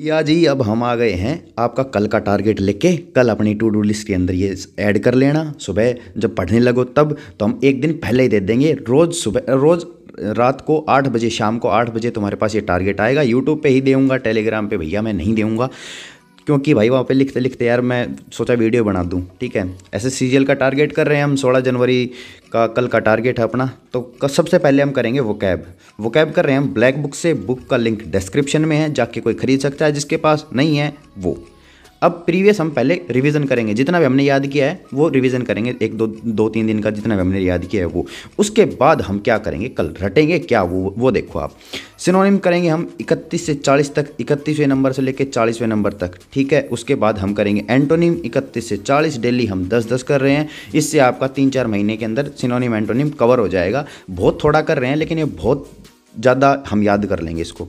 या जी, अब हम आ गए हैं। आपका कल का टारगेट लिख के कल अपनी टू डू लिस्ट के अंदर ये ऐड कर लेना। सुबह जब पढ़ने लगो तब तो हम एक दिन पहले ही दे देंगे। रोज़ सुबह, रोज़ रात को आठ बजे, शाम को आठ बजे तुम्हारे पास ये टारगेट आएगा। यूट्यूब पे ही दूँगा टेलीग्राम पे भैया मैं नहीं दूँगा क्योंकि भाई वहाँ पे लिखते लिखते यार मैं सोचा वीडियो बना दूँ, ठीक है? ऐसे सीरियल का टारगेट कर रहे हैं हम, सोलह जनवरी का कल का टारगेट है अपना। तो सबसे पहले हम करेंगे वो कैब वो कैब कर रहे हैं हम ब्लैक बुक से बुक का लिंक डिस्क्रिप्शन में है, जाके कोई खरीद सकता है जिसके पास नहीं है वो। अब प्रीवियस हम पहले रिवीजन करेंगे। जितना भी हमने याद किया है, वो रिवीजन करेंगे। एक, दो दो तीन दिन का जितना भी हमने याद किया है, वो। उसके बाद हम क्या करेंगे? कल रटेंगे क्या? वो वो देखो आप। सिनोनिम करेंगे हम इकतीस से चालीस तक, इकतीसवें नंबर से लेकर चालीसवें नंबर तक, ठीक है? उसके बाद हम करेंगे एंटोनिम इकतीस से चालीस। डेली हम दस दस कर रहे हैं। इससे आपका तीन चार महीने के अंदर सिनोनिम एंटोनिम कवर हो जाएगा। बहुत थोड़ा कर रहे हैं, लेकिन ये बहुत ज़्यादा हम याद कर लेंगे इसको।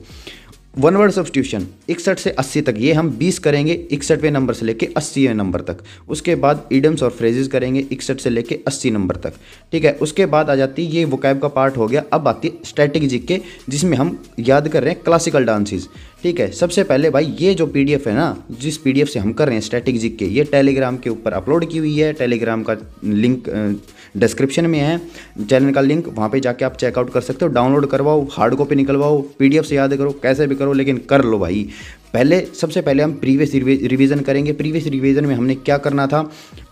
वन वर्ड सब्सटीट्यूशन इकसठ से अस्सी तक, ये हम बीस करेंगे इकसठवें नंबर से लेके अस्सीवें नंबर तक। उसके बाद ईडम्स और फ्रेजेस करेंगे इकसठ से लेके अस्सी नंबर तक। ठीक है, उसके बाद आ जाती है ये वोकैब का पार्ट हो गया, अब आती है स्ट्रैटेजी के, जिसमें हम याद कर रहे हैं क्लासिकल डांसेस ठीक है, सबसे पहले भाई ये जो पीडीएफ है ना, जिस पीडीएफ से हम कर रहे हैं स्टैटिक जिक के, ये टेलीग्राम के ऊपर अपलोड की हुई है। टेलीग्राम का लिंक डिस्क्रिप्शन में है। चैनल का लिंक वहाँ पे जाके आप चेकआउट कर सकते हो। डाउनलोड करवाओ हार्ड कॉपी निकलवाओ पीडीएफ से याद करो, कैसे भी करो, लेकिन कर लो भाई। पहले, सबसे पहले हम प्रीवियस रिवीजन करेंगे। प्रीवियस रिवीजन में हमने क्या करना था?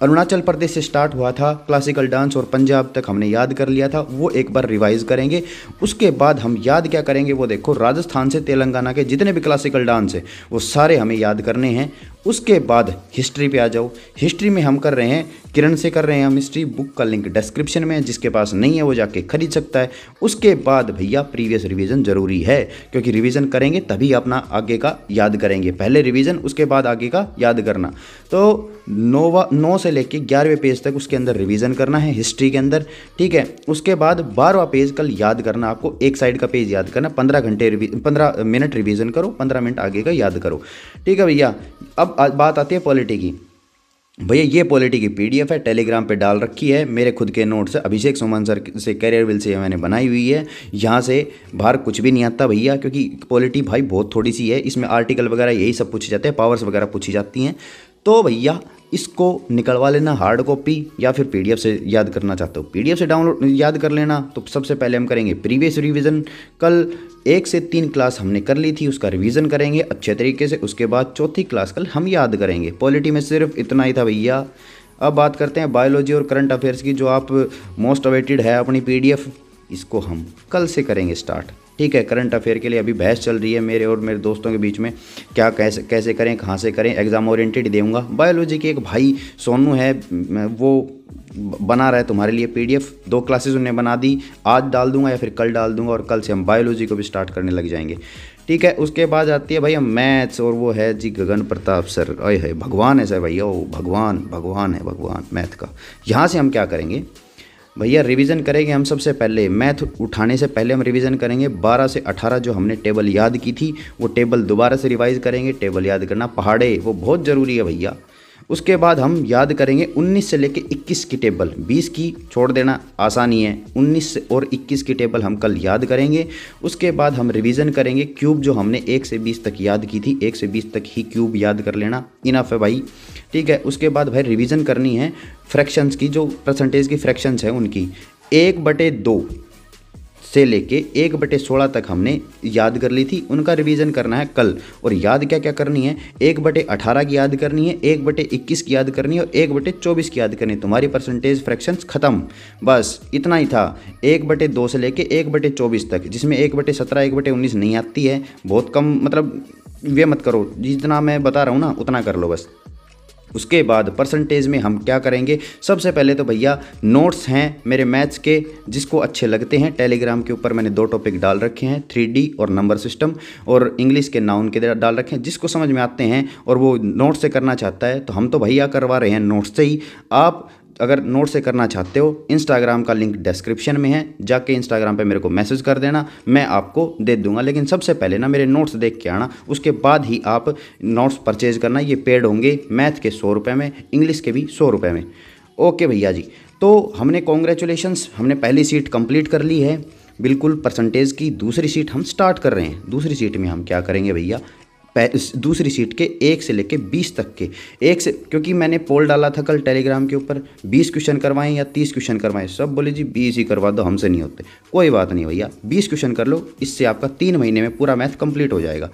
अरुणाचल प्रदेश से स्टार्ट हुआ था क्लासिकल डांस और पंजाब तक हमने याद कर लिया था। वो एक बार रिवाइज करेंगे। उसके बाद हम याद क्या करेंगे? वो देखो, राजस्थान से तेलंगाना के जितने भी क्लासिकल डांस हैं, वो सारे हमें याद करने हैं। उसके बाद हिस्ट्री पे आ जाओ। हिस्ट्री में हम कर रहे हैं, किरण से कर रहे हैं हम हिस्ट्री बुक का लिंक डिस्क्रिप्शन में है, जिसके पास नहीं है वो जाके खरीद सकता है। उसके बाद भैया प्रीवियस रिवीजन ज़रूरी है, क्योंकि रिवीजन करेंगे तभी अपना आगे का याद करेंगे। पहले रिवीजन उसके बाद आगे का याद करना। तो नोवा, नौ से लेके ग्यारहवें पेज तक उसके अंदर रिवीजन करना है हिस्ट्री के अंदर। ठीक है, उसके बाद बारहवा पेज कल याद करना, आपको एक साइड का पेज याद करना। पंद्रह घंटे पंद्रह मिनट रिवीजन करो, पंद्रह मिनट आगे का याद करो। ठीक है भैया, अब बात आती है पॉलिटी की। भैया, ये पॉलिटी की पीडीएफ है, टेलीग्राम पे डाल रखी है। मेरे खुद के नोट्स, अभिषेक सुमन सर से कैरियर विल से मैंने बनाई हुई है। यहाँ से बाहर कुछ भी नहीं आता भैया, क्योंकि पॉलिटी भाई बहुत थोड़ी सी है। इसमें आर्टिकल वगैरह यही सब पूछे जाते हैं पावर्स वगैरह पूछी जाती हैं। तो भैया इसको निकलवा लेना हार्ड कॉपी या फिर पीडीएफ से याद करना चाहते हो। पीडीएफ से डाउनलोड याद कर लेना तो सबसे पहले हम करेंगे प्रीवियस रिवीजन कल एक से तीन क्लास हमने कर ली थी, उसका रिवीजन करेंगे अच्छे तरीके से, उसके बाद चौथी क्लास कल हम याद करेंगे। पॉलिटी में सिर्फ़ इतना ही था भैया। अब बात करते हैं बायोलॉजी और करंट अफेयर्स की, जो आप मोस्ट अवेटेड है अपनी पीडीएफ इसको हम कल से करेंगे स्टार्ट ठीक है करंट अफेयर के लिए अभी बहस चल रही है मेरे और मेरे दोस्तों के बीच में। क्या कैसे कैसे करें, कहाँ से करें? एग्ज़ाम ओरिएंटेड दूँगा बायोलॉजी के एक भाई सोनू है वो बना रहा है तुम्हारे लिए पीडीएफ दो क्लासेस उन्हें बना दी, आज डाल दूँगा या फिर कल डाल दूँगा और कल से हम बायोलॉजी को भी स्टार्ट करने लग जाएँगे। ठीक है, उसके बाद आती है भैया मैथ्स और वो है जी गगन प्रताप सर। अय है भगवान है सर भैया, ओ, भगवान भगवान है भगवान मैथ का। यहाँ से हम क्या करेंगे? भैया रिवीजन करेंगे हम सबसे पहले। मैथ उठाने से पहले हम रिवीजन करेंगे। 12 से 18 जो हमने टेबल याद की थी, वो टेबल दोबारा से रिवाइज करेंगे। टेबल याद करना पहाड़े, वो बहुत ज़रूरी है भैया। उसके बाद हम याद करेंगे 19 से लेके 21 की टेबल। 20 की छोड़ देना आसानी है। 19 और 21 की टेबल हम कल याद करेंगे। उसके बाद हम रिवीजन करेंगे क्यूब जो हमने 1 से 20 तक याद की थी। 1 से 20 तक ही क्यूब याद कर लेना। इनफ है भाई। ठीक है, उसके बाद भाई रिवीजन करनी है फ्रैक्शंस की, जो परसेंटेज की फ्रैक्शंस हैं उनकी। एक बटे दो। से लेके एक बटे सोलह तक हमने याद कर ली थी। उनका रिवीजन करना है कल। और याद क्या क्या करनी है? एक बटे अठारह की याद करनी है, एक बटे इक्कीस की याद करनी है और एक बटे चौबीस की याद करनी है। तुम्हारी परसेंटेज फ्रैक्शन खत्म। बस, इतना ही था। एक बटे दो से लेके एक बटे चौबीस तक, जिसमें एक बटे सत्रह, एक बटे उन्नीस नहीं आती है। बहुत कम मतलब वे मत करो। जितना मैं बता रहा हूँ ना, उतना कर लो बस। उसके बाद परसेंटेज में हम क्या करेंगे? सबसे पहले तो भैया नोट्स हैं मेरे मैथ्स के, जिसको अच्छे लगते हैं। टेलीग्राम के ऊपर मैंने दो टॉपिक डाल रखे हैं थ्री और नंबर सिस्टम और इंग्लिश के नाउन के डाल रखे हैं। जिसको समझ में आते हैं और वो नोट्स से करना चाहता है तो हम तो भैया करवा रहे हैं नोट्स से ही। आप अगर नोट से करना चाहते हो इंस्टाग्राम का लिंक डिस्क्रिप्शन में है। जाके इंस्टाग्राम पे मेरे को मैसेज कर देना, मैं आपको दे दूँगा। लेकिन सबसे पहले ना मेरे नोट्स देख के आना, उसके बाद ही आप नोट्स परचेज करना। ये पेड होंगे मैथ के सौ रुपये में इंग्लिश के भी सौ रुपये में। ओके भैया जी तो हमने कॉन्ग्रेचुलेशंस हमने पहली सीट कंप्लीट कर ली है। बिल्कुल परसेंटेज की दूसरी सीट हम स्टार्ट कर रहे हैं। दूसरी सीट में हम क्या करेंगे भैया? दूसरी सीट के एक से लेके बीस तक के। एक से क्योंकि मैंने पोल डाला था कल टेलीग्राम के ऊपर, बीस क्वेश्चन करवाएँ या तीस क्वेश्चन करवाएँ, सब बोले जी बीस ही करवा दो, हमसे नहीं होते। कोई बात नहीं भैया, बीस क्वेश्चन कर लो, इससे आपका तीन महीने में पूरा मैथ कंप्लीट हो जाएगा।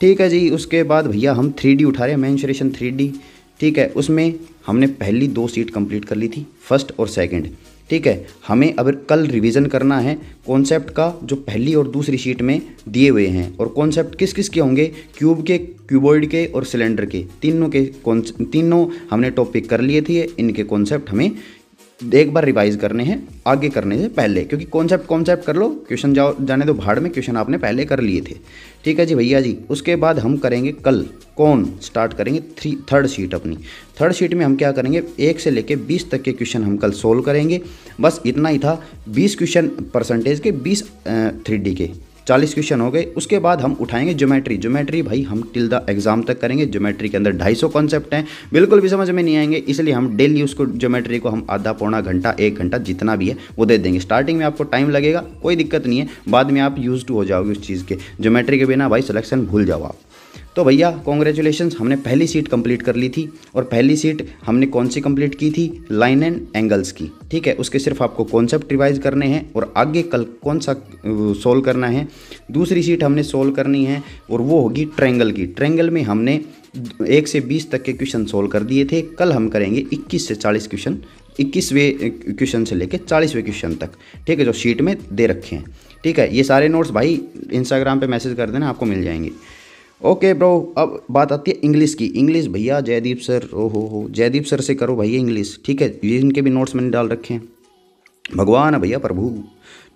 ठीक है जी, उसके बाद भैया हम थ्री उठा रहे हैं मैंशरेशन थ्री ठीक है, उसमें हमने पहली दो सीट कंप्लीट कर ली थी, फ़र्स्ट और सेकंड। ठीक है? हमें अब कल रिवीजन करना है कॉन्सेप्ट का, जो पहली और दूसरी शीट में दिए हुए हैं। और कॉन्सेप्ट किस किस के होंगे? क्यूब के क्यूबॉइड के और सिलेंडर के। तीनों के तीनों हमने टॉपिक कर लिए थे, इनके कॉन्सेप्ट हमें एक बार रिवाइज करने हैं, आगे करने से पहले। क्योंकि कॉन्सेप्ट कॉन्सेप्ट कर लो क्वेश्चन जाओ, जाने दो भाड़ में क्वेश्चन आपने पहले कर लिए थे। ठीक है जी भैया जी, उसके बाद हम करेंगे कल, कौन स्टार्ट करेंगे? थ्री थर्ड शीट अपनी। थर्ड शीट में हम क्या करेंगे? एक से लेके बीस तक के क्वेश्चन हम कल सोल्व करेंगे। बस इतना ही था, बीस क्वेश्चन परसेंटेज के, बीस थ्री के। चालीस क्वेश्चन हो गए। उसके बाद हम उठाएँगे ज्योमेट्री। ज्योमेट्री भाई, हम टिल द एग्ज़ाम तक करेंगे। ज्योमेट्री के अंदर ढाई सौ कॉन्सेप्ट हैं। बिल्कुल भी समझ में नहीं आएँगे, इसलिए हम डेली उसको ज्योमेट्री को हम आधा पौना घंटा, एक घंटा जितना भी है, वो दे देंगे। स्टार्टिंग में आपको टाइम लगेगा, कोई दिक्कत नहीं है। बाद में आप यूज़ टू हो जाओगे उस चीज़ के। ज्योमेट्री के बिना भाई सिलेक्शन भूल जाओ आप। तो भैया कॉन्ग्रेचुलेशन हमने पहली सीट कंप्लीट कर ली थी और पहली सीट हमने कौन सी कंप्लीट की थी? लाइन एंड एंगल्स की। ठीक है, उसके सिर्फ़ आपको कॉन्सेप्ट रिवाइज करने हैं और आगे कल कौन सा सोल्व करना है? दूसरी सीट हमने सोल्व करनी है और वो होगी ट्रेंगल की। ट्रेंगल में हमने एक से बीस तक के क्वेश्चन सोल्व कर दिए थे। कल हम करेंगे इक्कीस से चालीस क्वेश्चन इक्कीसवें क्वेश्चन से लेकर चालीसवें क्वेश्चन तक। ठीक है, जो शीट में दे रखे हैं। ठीक है, ये सारे नोट्स भाई इंस्टाग्राम पे मैसेज कर देना, आपको मिल जाएँगे। ओके ब्रो अब बात आती है इंग्लिश की। इंग्लिश भैया, जयदीप सर ओ हो हो। जयदीप सर से करो भैया इंग्लिश ठीक है? इनके भी नोट्स मैंने डाल रखे हैं। भगवान है भैया, प्रभु।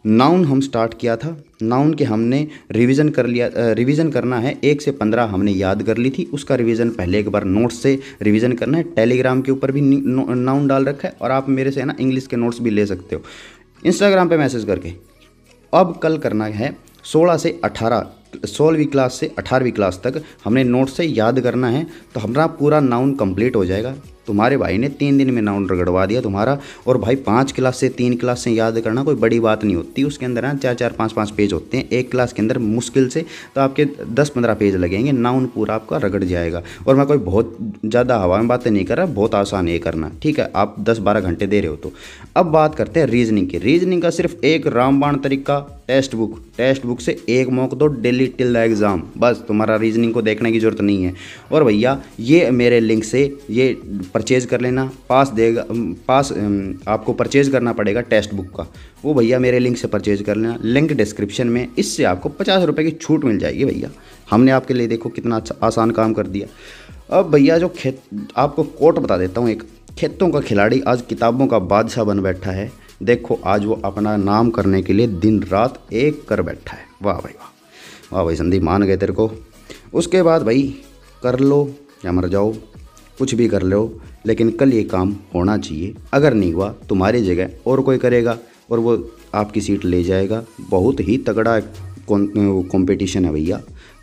नाउन हम स्टार्ट किया था। नाउन के हमने रिवीजन कर लिया रिवीजन करना है। एक से पंद्रह हमने याद कर ली थी। उसका रिवीजन पहले एक बार नोट्स से रिवीजन करना है। टेलीग्राम के ऊपर भी नाउन डाल रखा है और आप मेरे से है ना इंग्लिश के नोट्स भी ले सकते हो। इंस्टाग्राम पे मैसेज करके। अब कल करना है सोलह से अठारह। सोलहवीं क्लास से अठारहवीं क्लास तक हमने नोट से याद करना है तो हमारा पूरा नाउन कंप्लीट हो जाएगा। तुम्हारे भाई ने तीन दिन में नाउन रगड़वा दिया तुम्हारा, और भाई पाँच क्लास से तीन क्लास से याद करना कोई बड़ी बात नहीं होती। उसके अंदर ना चार चार, पाँच पाँच पेज होते हैं, एक क्लास के अंदर मुश्किल से तो आपके दस, पंद्रह पेज लगेंगे नाउन पूरा आपका रगड़ जाएगा। और मैं कोई बहुत ज़्यादा हवा में बातें नहीं कर रहा, बहुत आसान है करना, ठीक है? आप दस, बारह घंटे दे रहे हो तो। अब बात करते हैं रीजनिंग की। रीजनिंग का सिर्फ़ एक रामबाण तरीका टेस्ट बुक। टेस्ट बुक से एक मौक दो, डेली टिल द एग्ज़ाम। बस, तुम्हारा रीजनिंग को देखने की ज़रूरत नहीं है। और भैया, ये मेरे लिंक से ये परचेज़ कर लेना। पास देगा पास आपको परचेज़ करना पड़ेगा टेक्स्ट बुक का। वो भैया मेरे लिंक से परचेज़ कर लेना। लिंक डिस्क्रिप्शन में इससे आपको पचास रुपये की छूट मिल जाएगी भैया। हमने आपके लिए देखो कितना अच्छा आसान काम कर दिया। अब भैया जो खेत, आपको कोट बता देता हूँ एक। खेतों का खिलाड़ी आज किताबों का बादशाह बन बैठा है। देखो, आज वो अपना नाम करने के लिए दिन रात एक कर बैठा है। वाह भाई, वाह। वाह भाई, संदीप, मान गए तेरे को। उसके बाद भाई, कर लो या मर जाओ, कुछ भी कर लो, लेकिन कल ये काम होना चाहिए। अगर नहीं हुआ, तुम्हारी जगह और कोई करेगा और वो आपकी सीट ले जाएगा। बहुत ही तगड़ा कॉम्पिटिशन है भैया।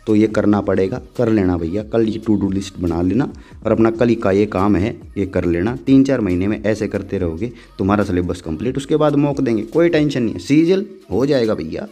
तो ये करना पड़ेगा। कर लेना भैया, कल ये टू डू लिस्ट बना लेना और अपना कल का ये काम है, ये कर लेना। तीन चार महीने में ऐसे करते रहोगे, तुम्हारा सिलेबस कंप्लीट उसके बाद मौक देंगे, कोई टेंशन नहीं है। सीजल हो जाएगा भैया।